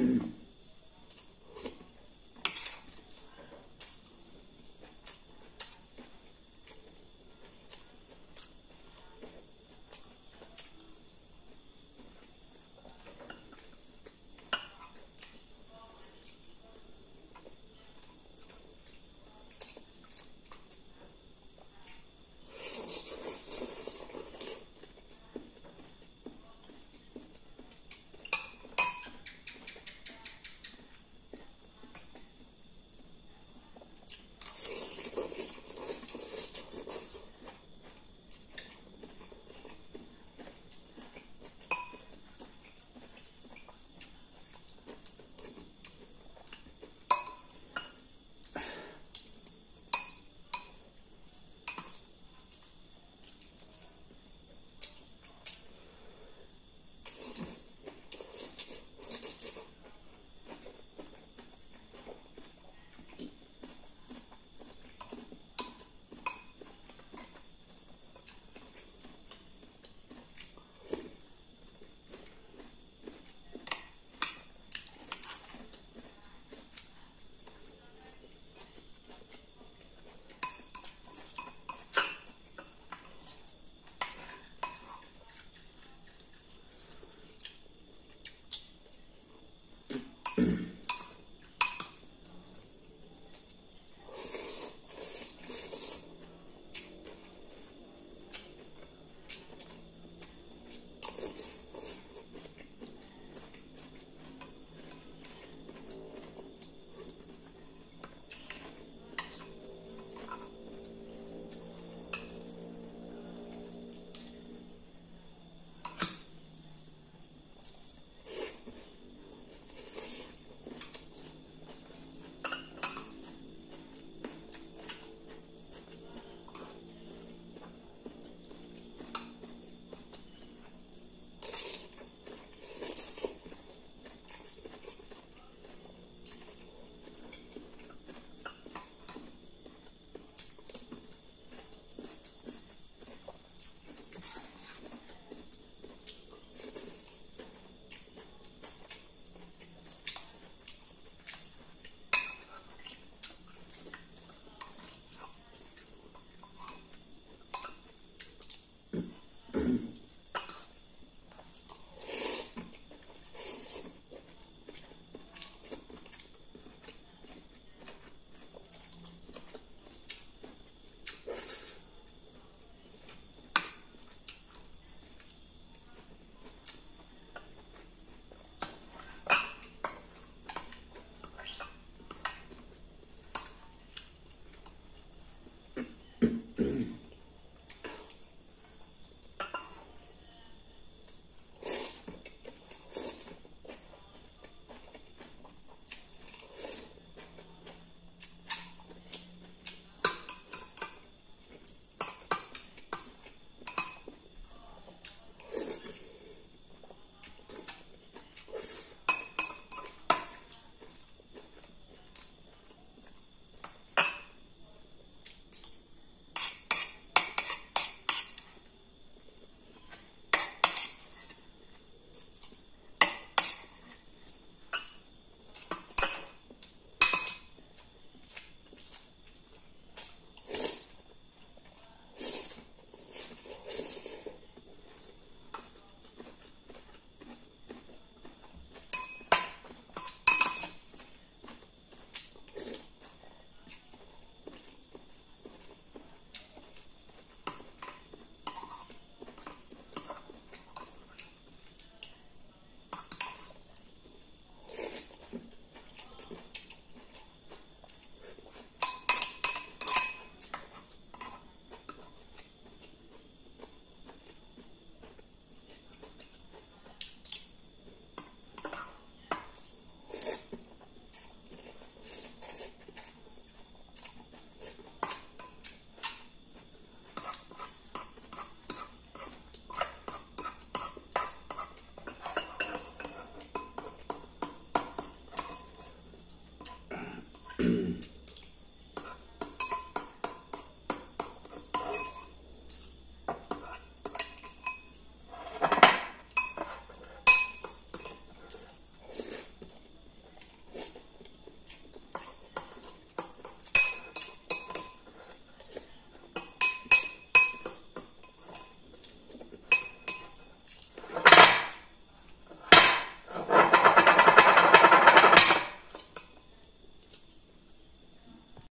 Mm-hmm.